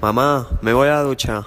Mamá, me voy a la ducha.